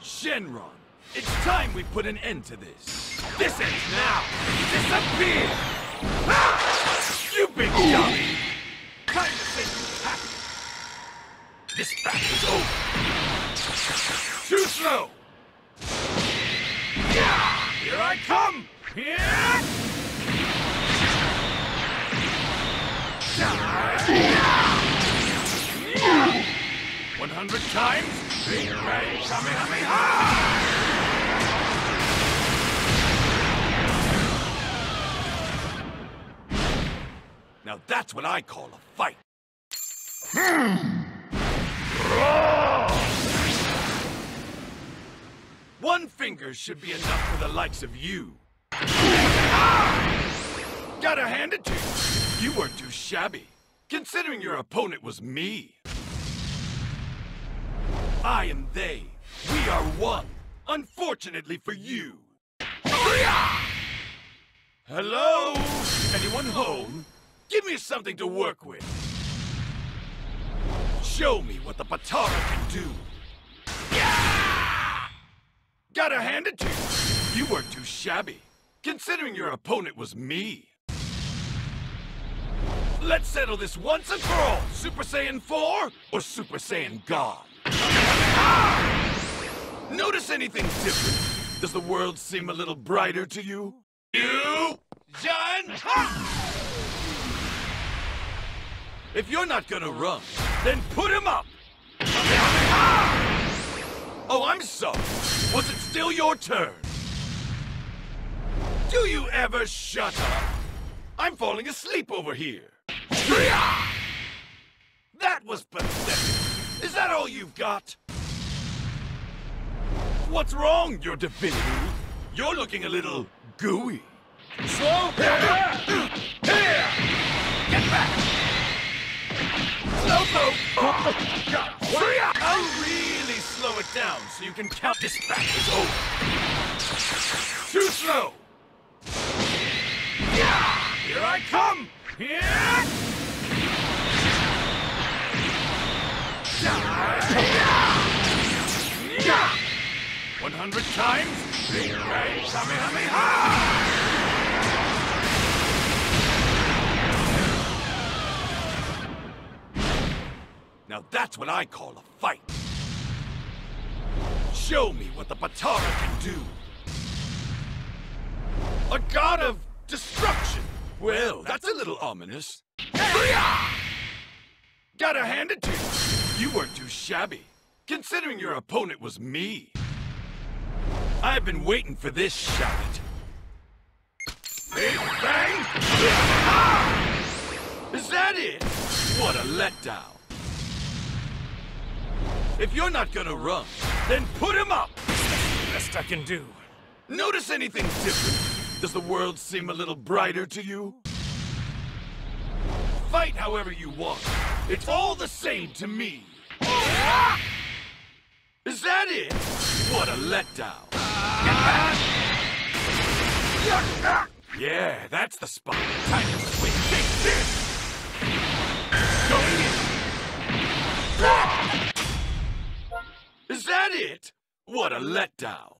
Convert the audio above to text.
Shenron, it's time we put an end to this. This ends now! Disappear! Ah! You big dummy! Time to say you happy! This battle is over! Too slow! Yeah! Here I come! Yeah! 100 times? Big Ray Kamehameha! Now that's what I call a fight. Hmm. One finger should be enough for the likes of you. Gotta hand it to you. You weren't too shabby, considering your opponent was me. I am they. We are one. Unfortunately for you. Hello? Anyone home? Give me something to work with. Show me what the Potara can do. Gotta hand it to you. You weren't too shabby, considering your opponent was me. Let's settle this once and for all. Super Saiyan 4 or Super Saiyan God? Ah! Notice anything different? Does the world seem a little brighter to you? You, John? If you're not gonna run, then put him up! Ah! Oh, I'm sorry. Was it still your turn? Do you ever shut up? I'm falling asleep over here. That was pathetic. Is that all you've got? What's wrong, your divinity? You're looking a little gooey. Slow here! Here! Get back! Slow mo! I'll really slow it down so you can count this back is over. Too slow! Here I come! Here! One hundred times! Now that's what I call a fight. Show me what the Potara can do. A god of destruction. Well, that's a little ominous. Gotta hand it to you. You weren't too shabby, considering your opponent was me. I've been waiting for this, shot. Big bang! Ah! Is that it? What a letdown. If you're not gonna run, then put him up! Best I can do. Notice anything different? Does the world seem a little brighter to you? Fight however you want. It's all the same to me. Is that it? What a letdown. Yeah, that's the spot. Time to swing. Take this! Going in. Is that it? What a letdown.